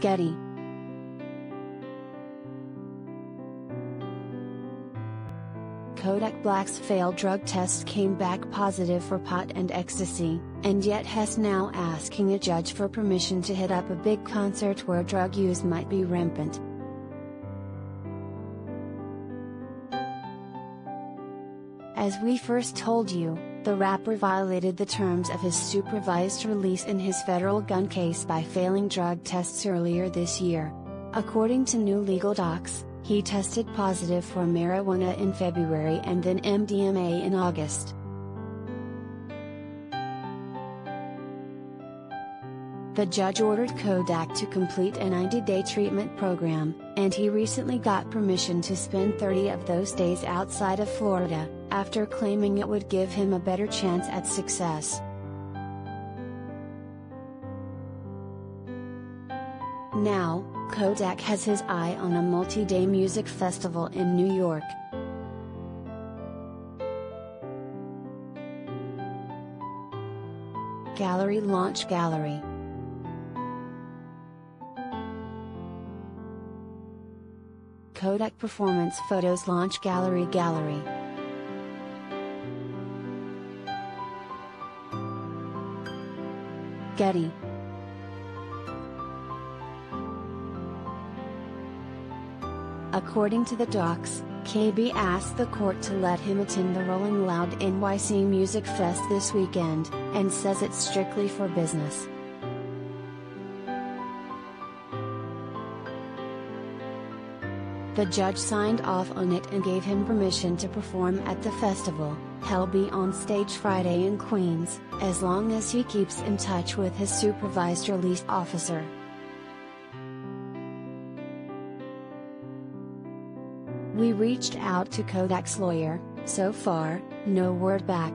Getty. Kodak Black's failed drug test came back positive for pot and ecstasy, and yet Hess now asking a judge for permission to hit up a big concert where drug use might be rampant. As we first told you, the rapper violated the terms of his supervised release in his federal gun case by failing drug tests earlier this year. According to new legal docs, he tested positive for marijuana in February and then MDMA in August. The judge ordered Kodak to complete a 90 day treatment program, and he recently got permission to spend 30 of those days outside of Florida, after claiming it would give him a better chance at success. Now, Kodak has his eye on a multi-day music festival in New York. Gallery Launch Gallery Kodak Performance Photos Launch Gallery Gallery Getty According to the docs, KB asked the court to let him attend the Rolling Loud NYC Music Fest this weekend, and says it's strictly for business. The judge signed off on it and gave him permission to perform at the festival. He'll be on stage Friday in Queens, as long as he keeps in touch with his supervised release officer. We reached out to Kodak's lawyer, so far, no word back.